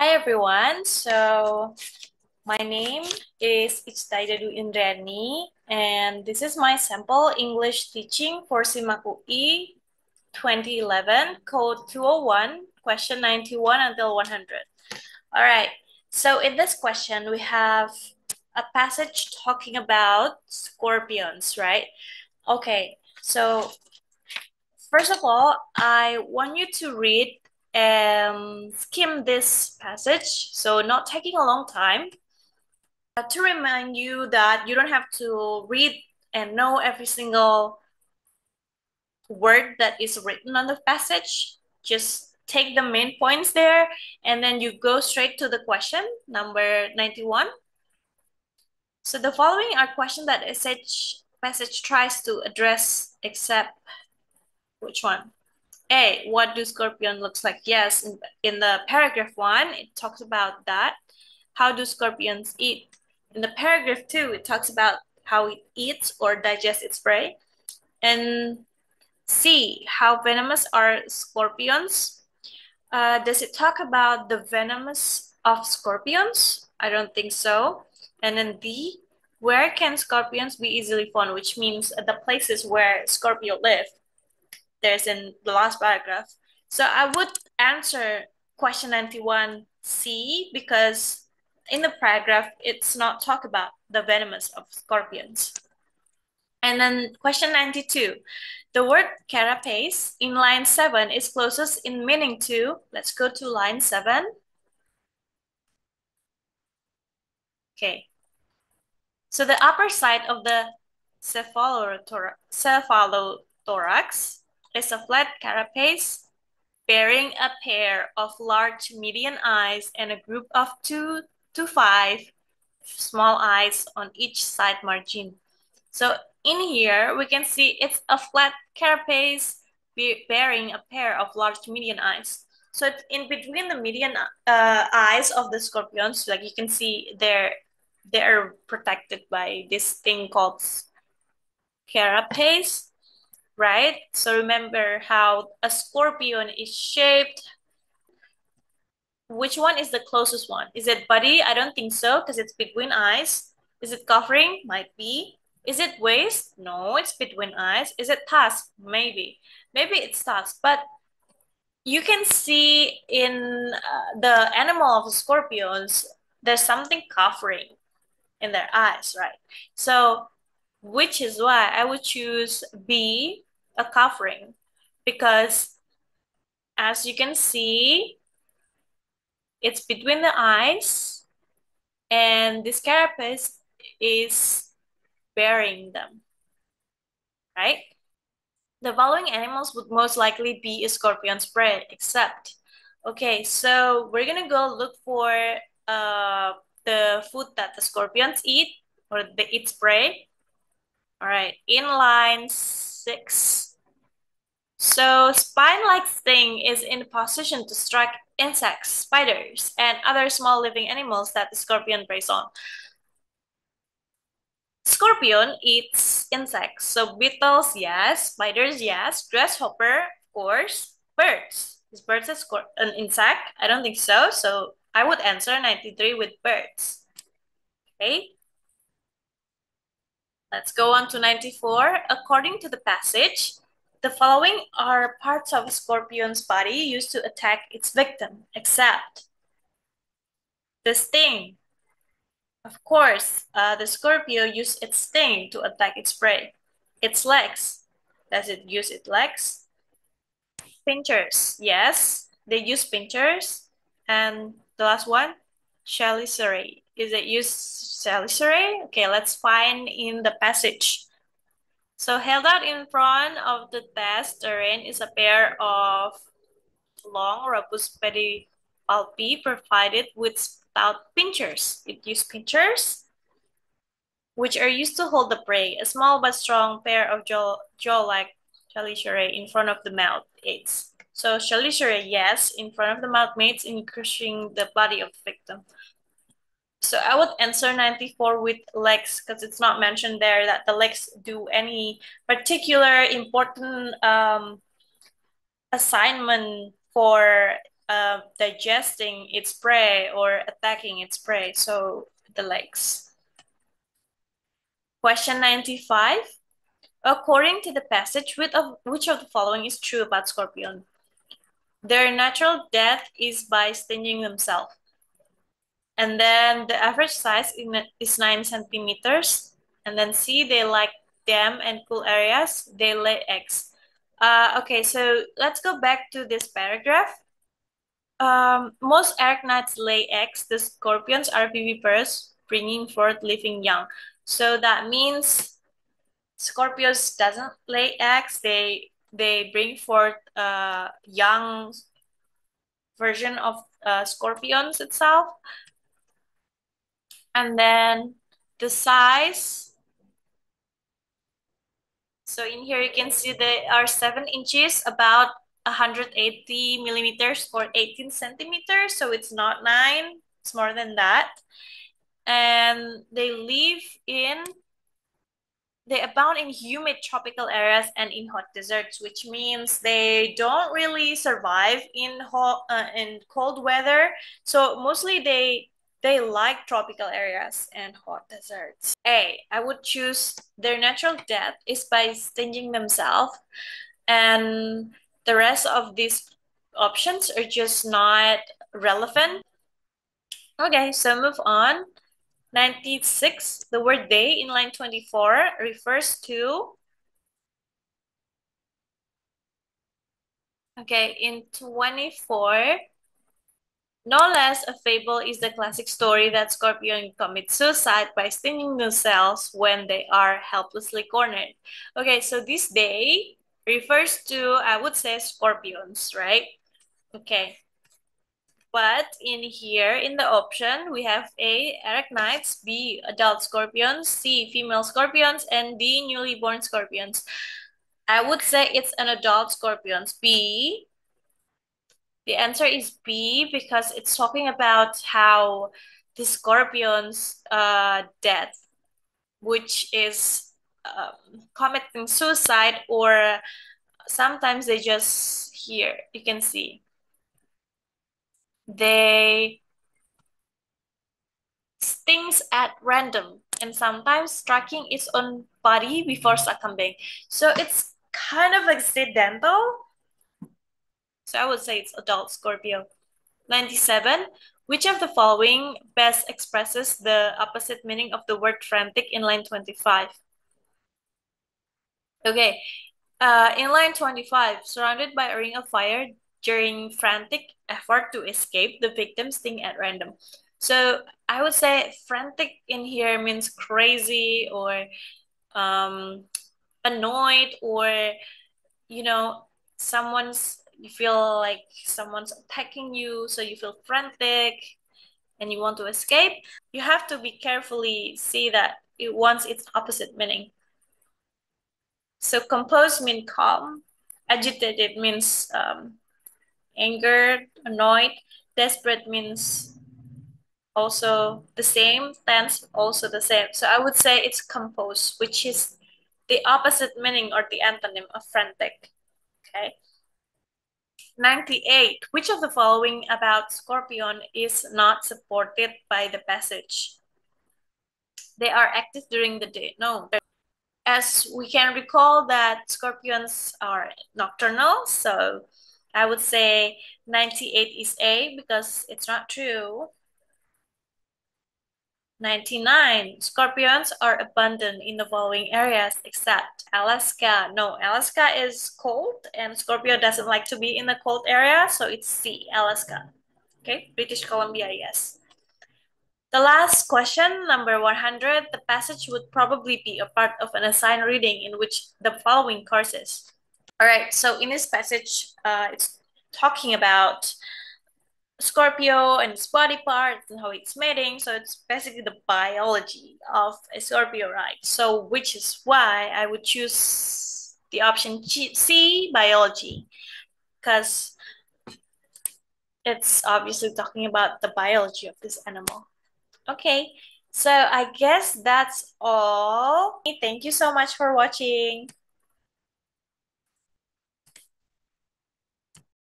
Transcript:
Hi everyone. So my name is Ijtahidah Dwi Indrani and this is my sample English teaching for SIMAK UI 2011 code 201 question 91 until 100. All right. So in this question we have a passage talking about scorpions, right? Okay. So first of all, I want you to read and skim this passage, so not taking a long time. Uh, to remind you that you don't have to read and know every single word that is written on the passage. Just take the main points there and then you go straight to the question, number 91. So the following are questions that passage, passage tries to address except which one? A, what do scorpion looks like? Yes, in, in the paragraph one, it talks about that. How do scorpions eat? In the paragraph two, it talks about how it eats or digests its prey. And C, how venomous are scorpions? Uh, does it talk about the venomous of scorpions? I don't think so. And then D, where can scorpions be easily found? Which means the places where scorpio live there's in the last paragraph. So I would answer question 91C because in the paragraph, it's not talk about the venomous of scorpions. And then question 92. The word carapace in line 7 is closest in meaning to, let's go to line 7. Okay. So the upper side of the cephalothorax, cephalothorax is a flat carapace bearing a pair of large median eyes and a group of two to five small eyes on each side margin. So in here, we can see it's a flat carapace bearing a pair of large median eyes. So in between the median uh, eyes of the scorpions, like you can see they're, they're protected by this thing called carapace right? So remember how a scorpion is shaped. Which one is the closest one? Is it body? I don't think so because it's between eyes. Is it covering? Might be. Is it waist? No, it's between eyes. Is it tusk? Maybe. Maybe it's tusk, but you can see in uh, the animal of scorpions, there's something covering in their eyes, right? So, which is why I would choose B a covering because as you can see, it's between the eyes and this carapace is bearing them, right? The following animals would most likely be a scorpion's prey, except, okay, so we're gonna go look for uh, the food that the scorpions eat or the its prey. All right, in line six, so spine-like sting is in position to strike insects, spiders, and other small living animals that the scorpion preys on. Scorpion eats insects, so beetles, yes, spiders, yes, grasshopper, of course, birds. Is birds a an insect? I don't think so, so I would answer 93 with birds. Okay. Let's go on to 94. According to the passage, the following are parts of a scorpion's body used to attack its victim, except the sting. Of course, uh, the scorpio uses its sting to attack its prey. Its legs. Does it use its legs? Pincers. Yes, they use pincers. And the last one, chelicerae. Is it use chelicerae? Okay, let's find in the passage. So held out in front of the test terrain is a pair of long, robust pedipalpi provided with stout pincers. It uses pincers, which are used to hold the prey. A small but strong pair of jaw-like chelicerae in front of the mouth aids. So chelicerae, yes, in front of the mouth mates in crushing the body of the victim. So I would answer 94 with legs because it's not mentioned there that the legs do any particular important um, assignment for uh, digesting its prey or attacking its prey. So the legs. Question 95. According to the passage, which of, which of the following is true about scorpion? Their natural death is by stinging themselves. And then the average size is 9 centimeters. And then C, they like damp and cool areas. They lay eggs. Uh, okay, so let's go back to this paragraph. Um, most arachnids lay eggs. The scorpions are viviparous, bringing forth living young. So that means Scorpios doesn't lay eggs. They they bring forth a young version of uh, scorpions itself. And then the size. So in here you can see they are 7 inches, about 180 millimeters or 18 centimeters. So it's not 9, it's more than that. And they live in they abound in humid tropical areas and in hot deserts, which means they don't really survive in hot uh, in cold weather. So mostly they they like tropical areas and hot deserts. A, I would choose their natural death is by stinging themselves, and the rest of these options are just not relevant. Okay, so move on. 96, the word they in line 24 refers to Okay, in 24, no less a fable is the classic story that scorpion commit suicide by stinging themselves when they are helplessly cornered. Okay, so this day refers to, I would say, scorpions, right? Okay, but in here, in the option, we have A, arachnids, B, adult scorpions, C, female scorpions, and D, newly born scorpions. I would say it's an adult scorpions. B, the answer is B because it's talking about how the scorpion's uh, death, which is um, committing suicide or sometimes they just here, you can see they stings at random and sometimes striking its own body before succumbing. So it's kind of accidental. So I would say it's adult Scorpio. 97. Which of the following best expresses the opposite meaning of the word frantic in line 25? Okay, uh, in line 25, surrounded by a ring of fire, during frantic effort to escape the victim's sting at random. So I would say frantic in here means crazy or um, annoyed or, you know, someone's, you feel like someone's attacking you, so you feel frantic and you want to escape. You have to be carefully see that it wants its opposite meaning. So composed means calm, agitated means um, angered, annoyed. Desperate means also the same, tense also the same. So I would say it's composed, which is the opposite meaning or the antonym of frantic. Okay. 98. Which of the following about Scorpion is not supported by the passage? They are active during the day. No. As we can recall that scorpions are nocturnal, so I would say 98 is A because it's not true. 99. Scorpions are abundant in the following areas except Alaska. No, Alaska is cold and Scorpio doesn't like to be in the cold area, so it's C, Alaska. Okay, British Columbia, yes. The last question, number 100, the passage would probably be a part of an assigned reading in which the following courses. All right, so in this passage, uh, it's talking about Scorpio and its body parts and how it's mating. So it's basically the biology of a Scorpio, right? So which is why I would choose the option G C, biology, because it's obviously talking about the biology of this animal. Okay, so I guess that's all. Thank you so much for watching.